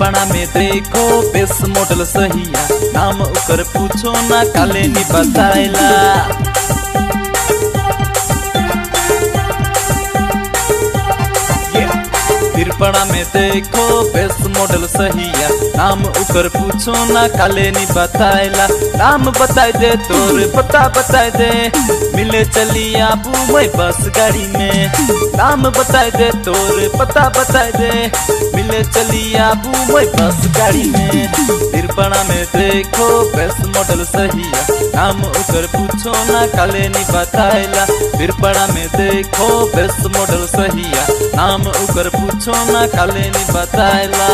देखो base model सहिया। नाम उकर पूछो ना काले नी बताइला। तिरपड़ा में देखो बेस मॉडल सहिया। नाम उकर पूछो ना काले नी बताइला। नाम बताई दे, तोर पता बताई दे। मिले चली आबू मैं बस गाड़ी में। नाम बताई दे, तोर पता बताई दे। मिले चलिया मैं बस गाड़ी में। तिरपना में देखो बेस मॉडल सहिया नाम उकर पूछो ना, काले नी बताएला। तिरपना में देखो बेस मॉडल सहिया नाम उकर पूछो ना, काले नी बताइला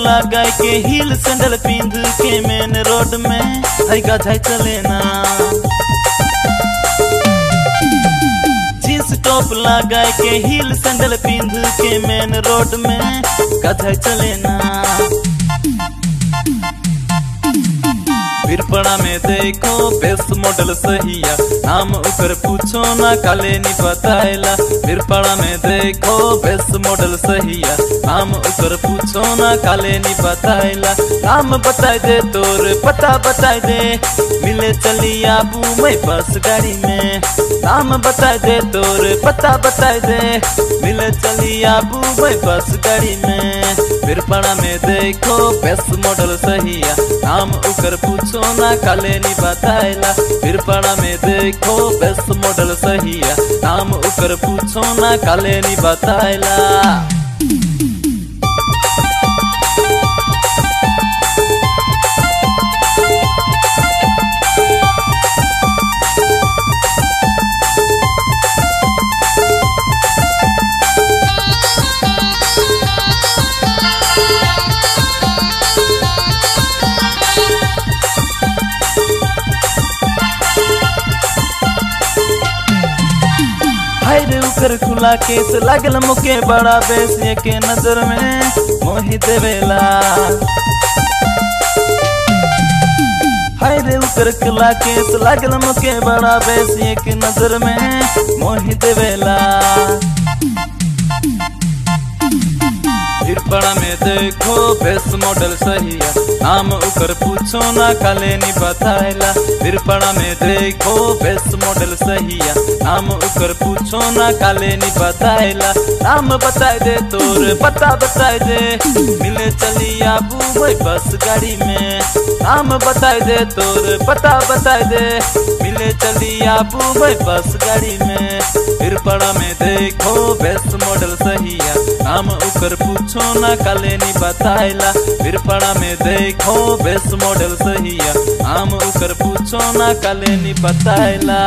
लगा के हिल सैंडल पिंध के मेन रोड में। है गधाई चलेना जींस टॉप लगा के हिल सैंडल पिंध के मेन रोड में। गधाई चले ना बिरपड़ा में देखो बेस मॉडल सहिया। नाम उकर पूछो ना, काले नी बताएला। बिरपड़ा में देखो बेस मॉडल सहिया। नाम उकर पूछो ना, काले नी बताएला। नाम बताए दे तोर, पता बताए दे। मिले चली आबू मैं बस गाड़ी में। नाम बताई दे तोर, पता बताई दे। मिले चली आबू मैं बस गाड़ी में। बिरपड़ा में देखो बेस मॉडल सहिया। नाम उकर पूछो ना, काले नी बताइला बिरपड़ा में देखो बेस मॉडल सहिया। नाम उकर पूछो ना, काले नी बताइला उकर खुला केस लागल मुके बड़ा बेस के नज़र में मोहित बेला हायरे उतर खुला केस लागल मुके बड़ा बेस के नज़र में मोहित देवेला। हिरपड़ा में देखो बेस मॉडल सहिया नाम उकर पूछो ना, काले नी बताइला हिरपड़ा में देखो बेस मॉडल सहिया नाम उकर पूछो ना, काले नी बताइला नाम बताई दे तोर, पता बताई दे। मिले चली आबू बस गाड़ी में। नाम बताई दे तोर, पता बताई दे। मिले चली आबू बस गाड़ी में। हिरपड़ा में देखो बेस मॉडल सहिया। नाम उकर पूछो ना, काले नी बताइला। बिरपड़ा में देखो बेस मॉडल सहिया। नाम उकर पूछो ना, काले नी बताइला।